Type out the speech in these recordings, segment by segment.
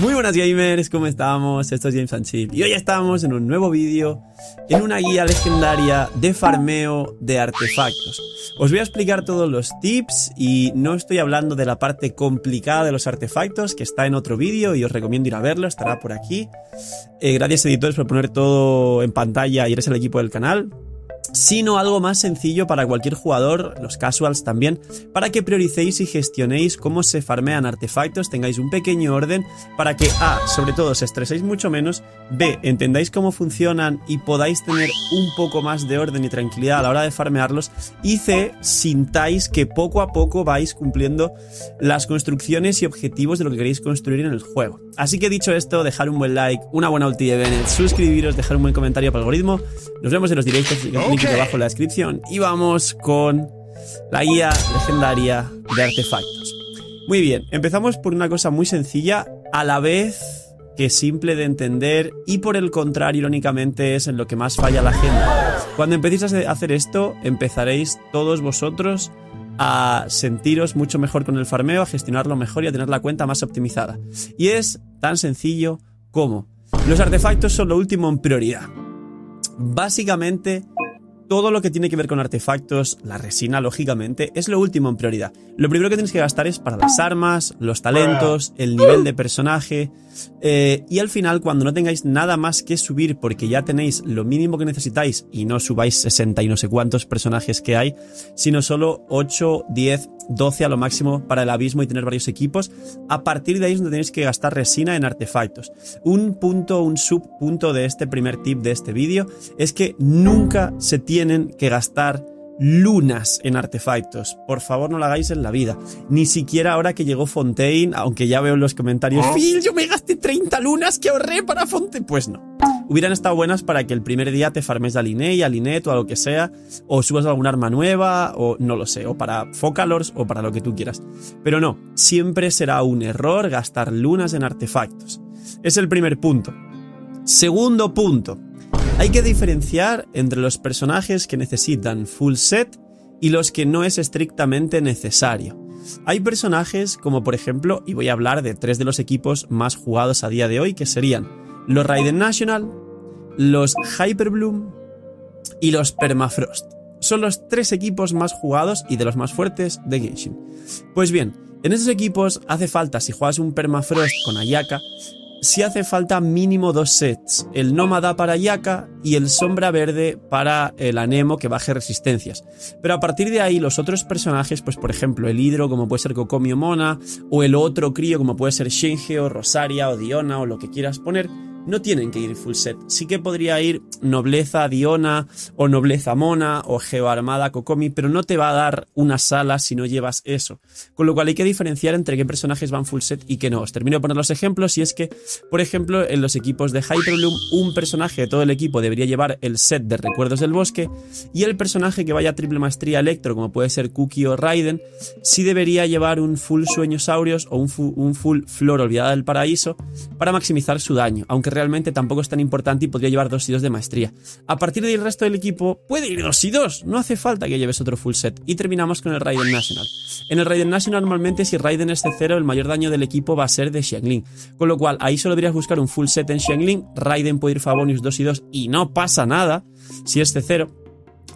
Muy buenas gamers, ¿cómo estamos? Esto es James Anchil y hoy estamos en un nuevo vídeo en una guía legendaria de farmeo de artefactos. Os voy a explicar todos los tips y no estoy hablando de la parte complicada de los artefactos que está en otro vídeo y os recomiendo ir a verlo, estará por aquí. Eh, gracias editores por poner todo en pantalla y eres el equipo del canal sino algo más sencillo para cualquier jugador, los casuals también, para que prioricéis y gestionéis cómo se farmean artefactos, tengáis un pequeño orden para que A, sobre todo, os estreséis mucho menos, B, entendáis cómo funcionan y podáis tener un poco más de orden y tranquilidad a la hora de farmearlos, y C, sintáis que poco a poco vais cumpliendo las construcciones y objetivos de lo que queréis construir en el juego. Así que dicho esto, dejar un buen like, una buena ulti de Bennett, suscribiros, dejar un buen comentario para el algoritmo, nos vemos en los directos debajo en la descripción. Y vamos con la guía legendaria de artefactos. Muy bien, empezamos por una cosa muy sencilla, a la vez que simple de entender y por el contrario, irónicamente, es en lo que más falla la gente. Cuando empecéis a hacer esto, empezaréis todos vosotros a sentiros mucho mejor con el farmeo, a gestionarlo mejor y a tener la cuenta más optimizada. Y es tan sencillo como los artefactos son lo último en prioridad. Básicamente, todo lo que tiene que ver con artefactos, la resina, lógicamente, es lo último en prioridad. Lo primero que tienes que gastar es para las armas, los talentos, el nivel de personaje. Eh, y al final, cuando no tengáis nada más que subir porque ya tenéis lo mínimo que necesitáis y no subáis 60 y no sé cuántos personajes que hay, sino solo 8, 10, 12 a lo máximo para el abismo y tener varios equipos, a partir de ahí es donde tenéis que gastar resina en artefactos. Un punto, un subpunto de este primer tip de este vídeo es que nunca se tiene tienen que gastar lunas en artefactos. Por favor, no lo hagáis en la vida. Ni siquiera ahora que llegó Fontaine, aunque ya veo en los comentarios, ¿Ah? Phil, yo me gasté 30 lunas que ahorré para Fontaine. Pues no. Hubieran estado buenas para que el primer día te farmes a Liné, a Linet o a lo que sea, o subas alguna arma nueva, o no lo sé, o para Focalors o para lo que tú quieras. Pero no, siempre será un error gastar lunas en artefactos. Es el primer punto. Segundo punto. Hay que diferenciar entre los personajes que necesitan full set y los que no es estrictamente necesario. Hay personajes como por ejemplo, y voy a hablar de tres de los equipos más jugados a día de hoy, que serían los Raiden National, los Hyperbloom y los Permafrost. Son los tres equipos más jugados y de los más fuertes de Genshin. Pues bien, en esos equipos hace falta, si juegas un Permafrost con Ayaka, si hace falta mínimo dos sets, el nómada para Yaka y el sombra verde para el anemo que baje resistencias. Pero a partir de ahí los otros personajes, pues por ejemplo el hidro como puede ser Kokomi o Mona, o el otro crío como puede ser Shinge o Rosaria o Diona o lo que quieras poner, no tienen que ir full set. Sí que podría ir nobleza Diona o nobleza Mona o geoarmada Kokomi, pero no te va a dar una sala si no llevas eso. Con lo cual hay que diferenciar entre qué personajes van full set y qué no. Os termino de poner los ejemplos y es que, por ejemplo, en los equipos de Hyperbloom, un personaje de todo el equipo debería llevar el set de recuerdos del bosque y el personaje que vaya a triple maestría electro, como puede ser Cookie o Raiden, sí debería llevar un full sueñosaurios o un, un full flor olvidada del paraíso para maximizar su daño, aunque realmente tampoco es tan importante y podría llevar dos y dos de maestría. A partir del resto del equipo puede ir dos y dos, no hace falta que lleves otro full set. Y terminamos con el Raiden National. En el Raiden National normalmente si Raiden es C0 el mayor daño del equipo va a ser de Xiangling, con lo cual ahí solo deberías buscar un full set en Xiangling, Raiden puede ir Favonius 2 y 2 y no pasa nada si es C0.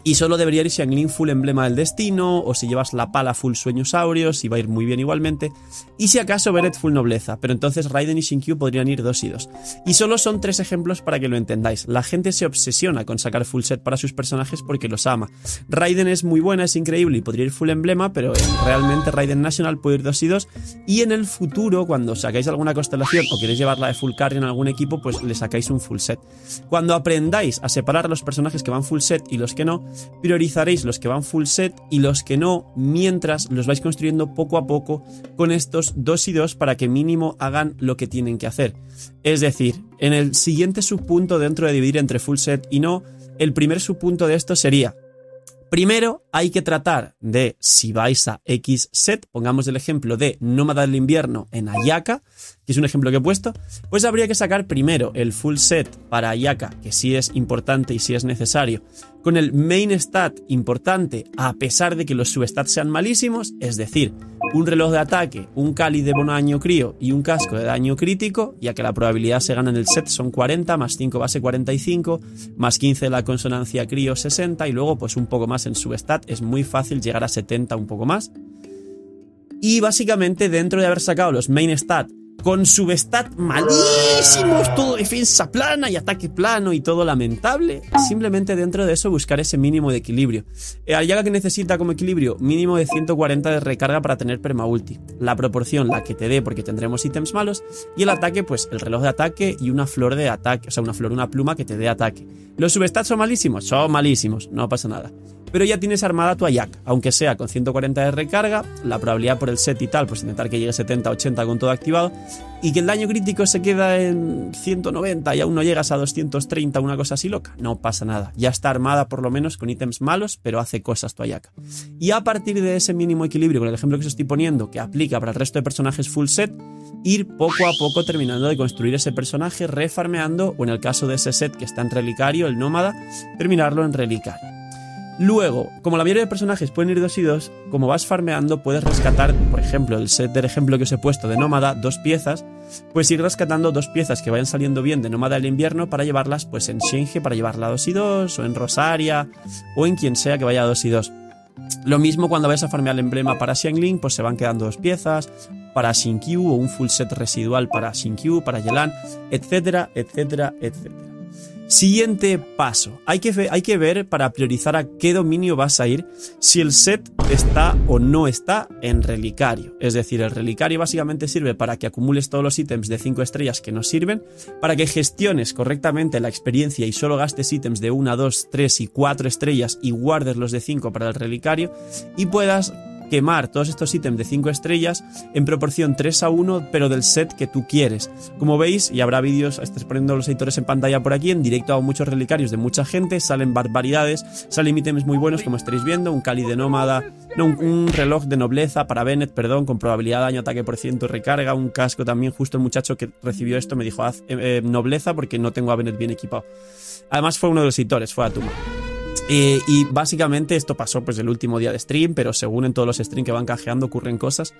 Y solo debería ir Xianglin full emblema del destino, o si llevas la pala full sueñosaurios, y va a ir muy bien igualmente. Y si acaso Beret full nobleza, pero entonces Raiden y Shinkyu podrían ir dos y dos. Y solo son tres ejemplos para que lo entendáis. La gente se obsesiona con sacar full set para sus personajes porque los ama. Raiden es muy buena, es increíble y podría ir full emblema, pero realmente Raiden National puede ir dos y dos. Y en el futuro, cuando sacáis alguna constelación o queréis llevarla de full carry en algún equipo, pues le sacáis un full set. Cuando aprendáis a separar los personajes que van full set y los que no, priorizaréis los que van full set y los que no, mientras los vais construyendo poco a poco con estos dos y dos para que mínimo hagan lo que tienen que hacer. Es decir, en el siguiente subpunto dentro de dividir entre full set y no, el primer subpunto de esto sería Primero hay que tratar de, si vais a X set, pongamos el ejemplo de Nómada del Invierno en Ayaka, es un ejemplo que he puesto, pues habría que sacar primero el full set para Ayaka, que sí es importante y sí es necesario, con el main stat importante, a pesar de que los substats sean malísimos, es decir, un reloj de ataque, un cáliz de bono daño crío y un casco de daño crítico, ya que la probabilidad se gana en el set son 40, más 5 base 45, más 15 la consonancia crío 60 y luego pues un poco más en substat, es muy fácil llegar a 70 un poco más. Y básicamente dentro de haber sacado los main stat con substat malísimos, todo defensa plana y ataque plano y todo lamentable. Simplemente dentro de eso buscar ese mínimo de equilibrio. Eh, Ayaga que necesita como equilibrio mínimo de 140 de recarga para tener permaulti. La proporción, la que te dé porque tendremos ítems malos. Y el ataque, pues el reloj de ataque y una flor de ataque. O sea, una flor, una pluma que te dé ataque. ¿Los substats son malísimos? Son malísimos, no pasa nada pero ya tienes armada tu Ayak, aunque sea con 140 de recarga, la probabilidad por el set y tal, pues intentar que llegue 70-80 con todo activado, y que el daño crítico se queda en 190 y aún no llegas a 230, una cosa así loca, no pasa nada, ya está armada por lo menos con ítems malos, pero hace cosas tu Ayak. Y a partir de ese mínimo equilibrio, con el ejemplo que os estoy poniendo, que aplica para el resto de personajes full set, ir poco a poco terminando de construir ese personaje, refarmeando, o en el caso de ese set que está en relicario, el nómada, terminarlo en relicario. Luego, como la mayoría de personajes pueden ir dos y dos, como vas farmeando puedes rescatar, por ejemplo, el set del ejemplo que os he puesto de Nómada, dos piezas, pues ir rescatando dos piezas que vayan saliendo bien de Nómada del invierno para llevarlas pues en Shinge para llevarla a dos y dos, o en Rosaria, o en quien sea que vaya a dos y dos. Lo mismo cuando vayas a farmear el emblema para Xiangling, pues se van quedando dos piezas, para Xinkyu o un full set residual para Xinkyu, para Yelan, etcétera, etcétera, etcétera. Siguiente paso. Hay que, hay que ver para priorizar a qué dominio vas a ir si el set está o no está en relicario. Es decir, el relicario básicamente sirve para que acumules todos los ítems de 5 estrellas que no sirven, para que gestiones correctamente la experiencia y solo gastes ítems de 1, 2, 3 y 4 estrellas y guardes los de 5 para el relicario y puedas quemar todos estos ítems de 5 estrellas en proporción 3 a 1, pero del set que tú quieres. Como veis, y habrá vídeos, estés poniendo los editores en pantalla por aquí, en directo hago muchos relicarios de mucha gente, salen barbaridades, salen ítems muy buenos como estaréis viendo, un Cali de nómada, un, reloj de nobleza para Bennett, perdón, con probabilidad de daño, ataque por ciento, recarga, un casco también, justo el muchacho que recibió esto me dijo, haz eh, eh, nobleza porque no tengo a Bennett bien equipado. Además fue uno de los editores, fue a Tuma. Eh, y básicamente esto pasó pues el último día de stream, pero según en todos los streams que van cajeando ocurren cosas.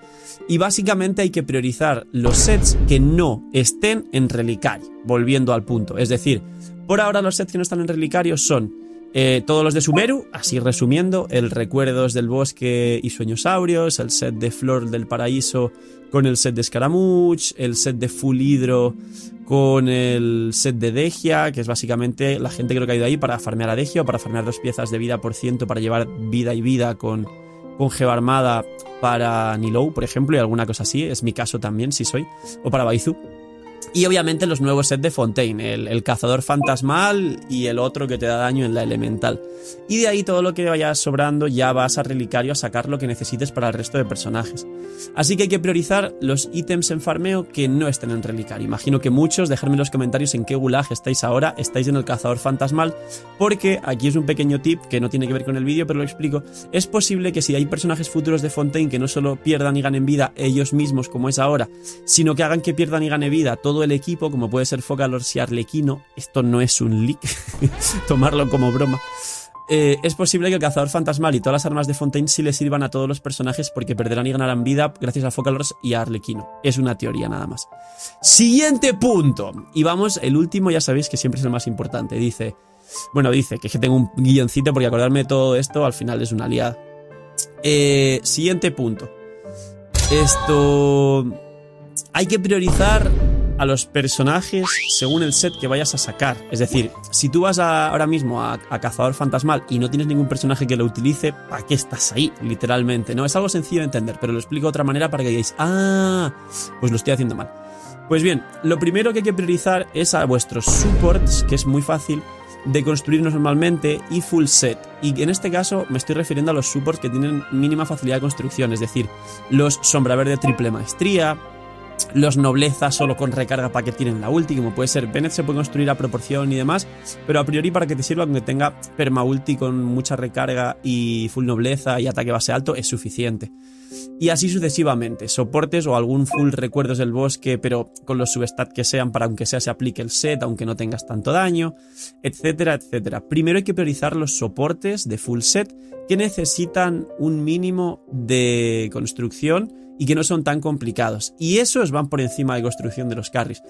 Y básicamente hay que priorizar los sets que no estén en relicario, volviendo al punto. Es decir, por ahora los sets que no están en relicario son eh, todos los de Sumeru, así resumiendo, el Recuerdos del Bosque y Sueñosaurios, el set de Flor del Paraíso con el set de Scaramouche, el set de Full Hydro con el set de Degia, que es básicamente la gente que lo ha ido ahí para farmear a Degia o para farmear dos piezas de vida por ciento para llevar vida y vida con, con Geo Armada para Nilou, por ejemplo, y alguna cosa así. Es mi caso también, si soy. O para Baizu. Y obviamente los nuevos sets de Fontaine, el, cazador fantasmal y el otro que te da daño en la elemental. Y de ahí todo lo que vaya sobrando ya vas a relicario a sacar lo que necesites para el resto de personajes. Así que hay que priorizar los ítems en farmeo que no estén en relicario. Imagino que muchos, dejadme en los comentarios en qué gulag estáis ahora, estáis en el cazador fantasmal, porque aquí es un pequeño tip que no tiene que ver con el vídeo, pero lo explico. Es posible que si hay personajes futuros de Fontaine que no solo pierdan y ganen vida ellos mismos como es ahora, sino que hagan que pierdan y gane vida todo el equipo, como puede ser Focalor y Arlequino, esto no es un leak, tomarlo como broma. Eh, es posible que el cazador fantasmal y todas las armas de Fontaine sí le sirvan a todos los personajes porque perderán y ganarán vida gracias a Focalors y a Arlequino. Es una teoría nada más. Siguiente punto. Y vamos, el último ya sabéis que siempre es el más importante. Dice, bueno, dice que, es que tengo un guioncito porque acordarme de todo esto al final es una liada. Eh, siguiente punto. Esto... Hay que priorizar a los personajes según el set que vayas a sacar. Es decir, si tú vas ahora mismo a, Cazador Fantasmal y no tienes ningún personaje que lo utilice, ¿para qué estás ahí? Literalmente. No, es algo sencillo de entender, pero lo explico de otra manera para que digáis, ah, pues lo estoy haciendo mal. Pues bien, lo primero que hay que priorizar es a vuestros supports, que es muy fácil de construir normalmente y full set. Y en este caso me estoy refiriendo a los supports que tienen mínima facilidad de construcción, es decir, los sombra verde triple maestría, los nobleza solo con recarga para que tienen la ulti, como puede ser Bennett se puede construir a proporción y demás, pero a priori para que te sirva aunque tenga perma ulti con mucha recarga y full nobleza y ataque base alto es suficiente. Y así sucesivamente, soportes o algún full recuerdos del bosque, pero con los substats que sean para aunque sea se aplique el set, aunque no tengas tanto daño, etcétera, etcétera. Primero hay que priorizar los soportes de full set que necesitan un mínimo de construcción y que no son tan complicados. Y esos van por encima de construcción de los carries.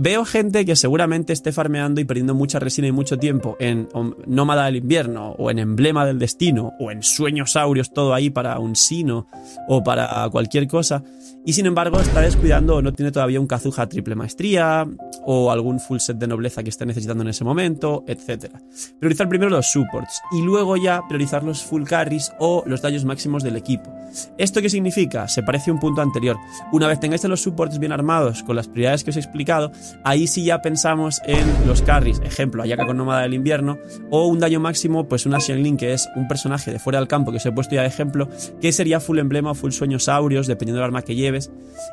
Veo gente que seguramente esté farmeando y perdiendo mucha resina y mucho tiempo en Nómada del Invierno, o en Emblema del Destino, o en Sueños Saurios, todo ahí para un Sino, o para cualquier cosa, y sin embargo está descuidando o no tiene todavía un Kazuha triple maestría, o algún full set de nobleza que esté necesitando en ese momento, etc. Priorizar primero los supports, y luego ya priorizar los full carries o los daños máximos del equipo. ¿Esto qué significa? Se parece a un punto anterior. Una vez tengáis los supports bien armados, con las prioridades que os he explicado, ahí sí ya pensamos en los carries, ejemplo, Ayaka con Nómada del Invierno, o un daño máximo, pues una Xianling que es un personaje de fuera del campo que os he puesto ya de ejemplo, que sería full emblema o full sueños saurios, dependiendo del arma que lleves,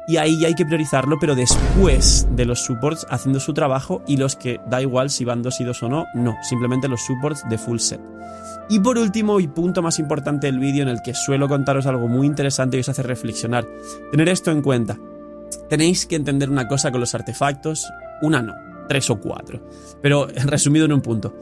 y ahí ya hay que priorizarlo, pero después de los supports haciendo su trabajo y los que da igual si van dos y dos o no, no, simplemente los supports de full set. Y por último, y punto más importante del vídeo en el que suelo contaros algo muy interesante y os hace reflexionar, tener esto en cuenta. Tenéis que entender una cosa con los artefactos, una no, tres o cuatro, pero resumido en un punto.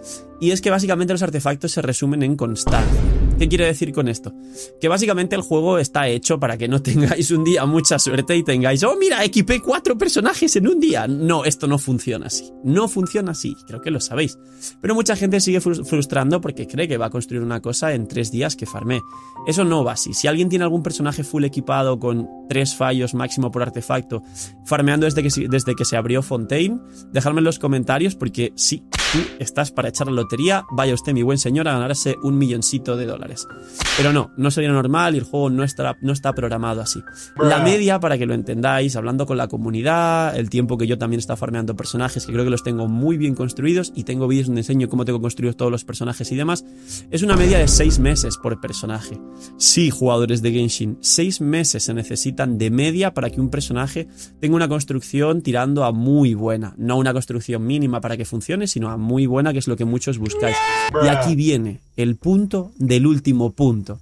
Y es que básicamente los artefactos se resumen en constancia. ¿Qué quiero decir con esto? Que básicamente el juego está hecho para que no tengáis un día mucha suerte y tengáis, oh mira, equipé cuatro personajes en un día. No, esto no funciona así. No funciona así, creo que lo sabéis. Pero mucha gente sigue frustrando porque cree que va a construir una cosa en tres días que farmé. Eso no va así. Si alguien tiene algún personaje full equipado con tres fallos máximo por artefacto, farmeando desde que, desde que se abrió Fontaine, dejadme en los comentarios porque sí, tú estás para echar la lotería, vaya usted, mi buen señor, a ganarse un milloncito de dólares. Pero no, no sería normal y el juego no está, no está programado así. La media, para que lo entendáis, hablando con la comunidad, el tiempo que yo también está farmeando personajes, que creo que los tengo muy bien construidos y tengo vídeos donde enseño cómo tengo construidos todos los personajes y demás, es una media de 6 meses por personaje. Sí, jugadores de Genshin, 6 meses se necesitan de media para que un personaje tenga una construcción tirando a muy buena. No una construcción mínima para que funcione, sino a muy buena, que es lo que muchos buscáis. Y aquí viene el punto del último punto.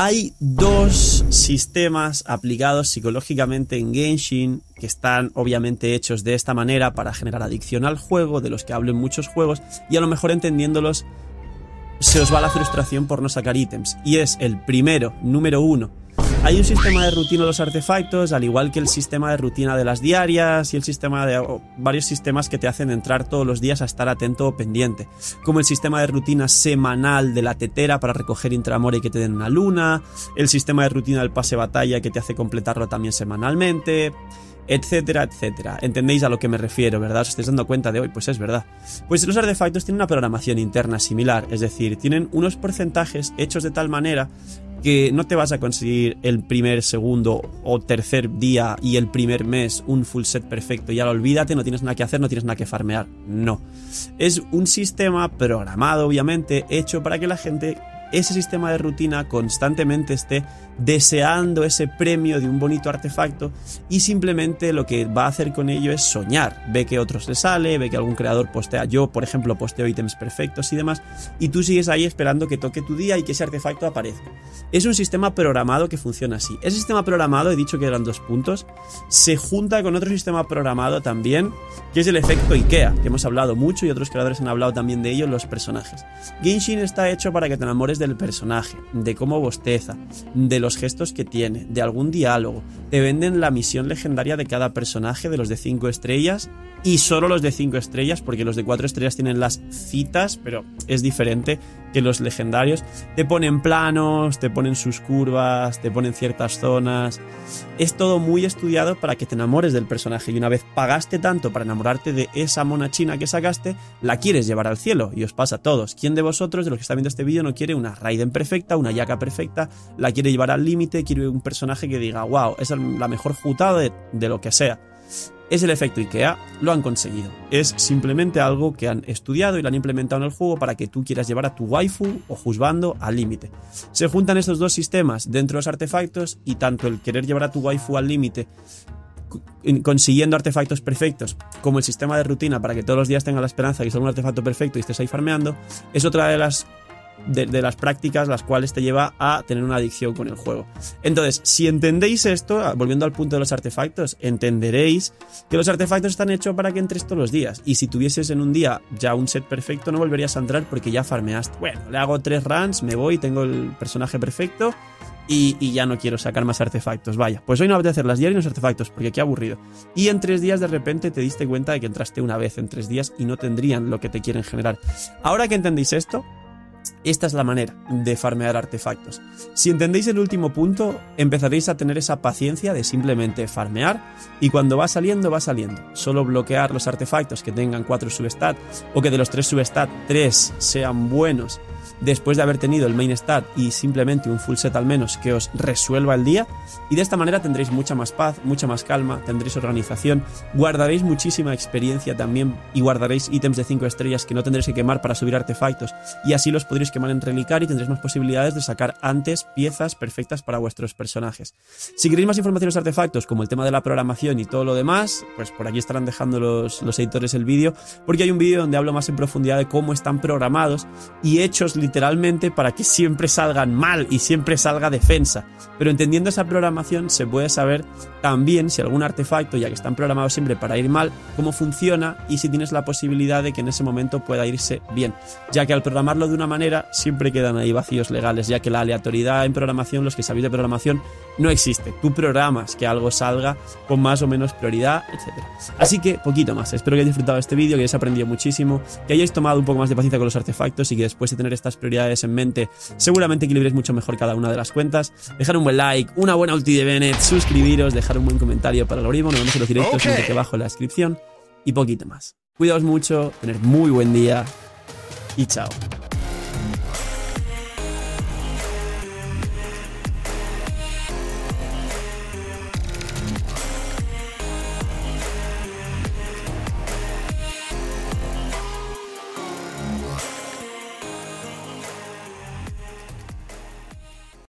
Hay dos sistemas aplicados psicológicamente en Genshin que están obviamente hechos de esta manera para generar adicción al juego, de los que hablo en muchos juegos, y a lo mejor entendiéndolos se os va la frustración por no sacar ítems. Y es el primero, número uno, hay un sistema de rutina de los artefactos, al igual que el sistema de rutina de las diarias y el sistema de varios sistemas que te hacen entrar todos los días a estar atento o pendiente, como el sistema de rutina semanal de la tetera para recoger intramore y que te den una luna, el sistema de rutina del pase batalla que te hace completarlo también semanalmente, etcétera, etcétera. ¿Entendéis a lo que me refiero, verdad? ¿Os estáis dando cuenta de hoy? Pues es verdad. Pues los artefactos tienen una programación interna similar, es decir, tienen unos porcentajes hechos de tal manera que no te vas a conseguir el primer, segundo o tercer día y el primer mes un full set perfecto. Ya lo olvídate, no tienes nada que hacer, no tienes nada que farmear. No. Es un sistema programado, obviamente, hecho para que la gente ese sistema de rutina constantemente esté deseando ese premio de un bonito artefacto y simplemente lo que va a hacer con ello es soñar. Ve que otros le sale, ve que algún creador postea, yo por ejemplo posteo ítems perfectos y demás, y tú sigues ahí esperando que toque tu día y que ese artefacto aparezca. Es un sistema programado que funciona así. Ese sistema programado, he dicho que eran dos puntos, se junta con otro sistema programado también, que es el efecto IKEA, que hemos hablado mucho y otros creadores han hablado también de ello, los personajes. Genshin está hecho para que te enamores del personaje, de cómo bosteza, de los gestos que tiene, de algún diálogo. Te venden la misión legendaria de cada personaje, de los de 5 estrellas, y solo los de 5 estrellas, porque los de 4 estrellas tienen las citas, pero es diferente que los legendarios. Te ponen planos, te ponen sus curvas, te ponen ciertas zonas. Es todo muy estudiado para que te enamores del personaje. Y una vez pagaste tanto para enamorarte de esa mona china que sacaste, la quieres llevar al cielo. Y os pasa a todos. ¿Quién de vosotros, de los que está viendo este vídeo, no quiere una Raiden perfecta, una Yaka perfecta? La quiere llevar al límite, quiere un personaje que diga, wow, es la mejor jutada de, de lo que sea. Es el efecto IKEA, lo han conseguido. Es simplemente algo que han estudiado y lo han implementado en el juego para que tú quieras llevar a tu waifu o juzbando al límite. Se juntan estos dos sistemas dentro de los artefactos y tanto el querer llevar a tu waifu al límite consiguiendo artefactos perfectos, como el sistema de rutina para que todos los días tenga la esperanza de que sea un artefacto perfecto y estés ahí farmeando, es otra de las de, las prácticas las cuales te lleva a tener una adicción con el juego. Entonces, si entendéis esto, volviendo al punto de los artefactos, entenderéis que los artefactos están hechos para que entres todos los días. Y si tuvieses en un día ya un set perfecto, no volverías a entrar porque ya farmeaste. Bueno, le hago tres runs, me voy, tengo el personaje perfecto. Y, ya no quiero sacar más artefactos. Vaya, pues hoy no voy a hacer las diarias y los artefactos, porque qué aburrido. Y en tres días de repente te diste cuenta de que entraste una vez en tres días y no tendrían lo que te quieren generar. Ahora que entendéis esto, esta es la manera de farmear artefactos. Si entendéis el último punto, empezaréis a tener esa paciencia de simplemente farmear y cuando va saliendo, va saliendo. Solo bloquear los artefactos que tengan 4 substat o que de los 3 substat 3 sean buenos después de haber tenido el main stat y simplemente un full set al menos que os resuelva el día. Y de esta manera tendréis mucha más paz, mucha más calma, tendréis organización, guardaréis muchísima experiencia también y guardaréis ítems de 5 estrellas que no tendréis que quemar para subir artefactos y así los podréis quemar en relicar y tendréis más posibilidades de sacar antes piezas perfectas para vuestros personajes. Si queréis más información de artefactos, como el tema de la programación y todo lo demás, pues por aquí estarán dejando los, los editores el vídeo, porque hay un vídeo donde hablo más en profundidad de cómo están programados y hechos literalmente para que siempre salgan mal y siempre salga defensa. Pero entendiendo esa programación se puede saber también si algún artefacto, ya que están programados siempre para ir mal, cómo funciona y si tienes la posibilidad de que en ese momento pueda irse bien. Ya que al programarlo de una manera siempre quedan ahí vacíos legales, ya que la aleatoriedad en programación, los que sabéis de programación, no existe. Tú programas que algo salga con más o menos prioridad, etc. Así que poquito más. Espero que hayáis disfrutado de este vídeo, que hayáis aprendido muchísimo, que hayáis tomado un poco más de paciencia con los artefactos y que después de tener estas prioridades en mente, seguramente equilibréis mucho mejor cada una de las cuentas. Dejar un buen like, una buena ulti de Bennett, suscribiros, dejar un buen comentario para el algoritmo, nos vemos en los directos aquí abajo en la descripción y poquito más. Cuidaos mucho, tener muy buen día y chao.